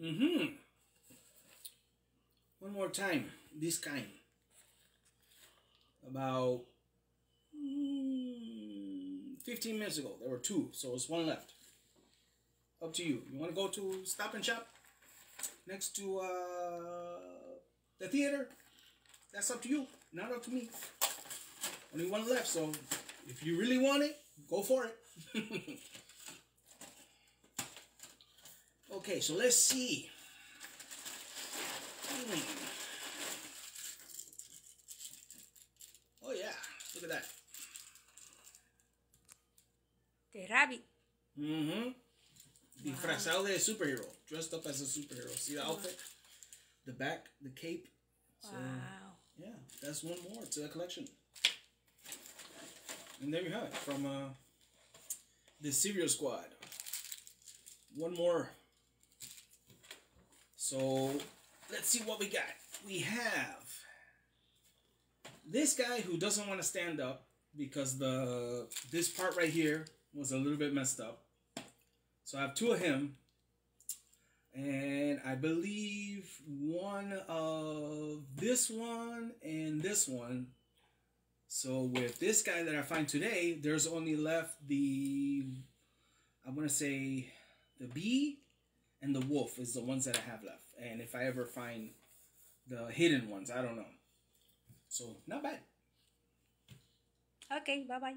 Mm-hmm. One more time. This kind. About mm, 15 minutes ago. There were two, so it's one left. Up to you. You want to go to Stop and Shop next to uh, the theater? That's up to you. Not up to me. Only one left, so if you really want it, go for it. okay, so let's see. Hmm. Oh yeah, look at that. The rabbit. Mm-hmm. Disfrazado de superhero. Dressed up as a superhero. See the outfit? The back, the cape. So, Wow. yeah, that's one more to the collection. And there you have it from uh, the Cereal Squad. One more. So let's see what we got. We have this guy who doesn't want to stand up because the this part right here was a little bit messed up. So I have two of him. And I believe one of this one and this one. So with this guy that I find today, there's only left the I want to say the bee and the wolf is the ones that I have left. And if I ever find the hidden ones, I don't know. So not bad. Okay, bye bye.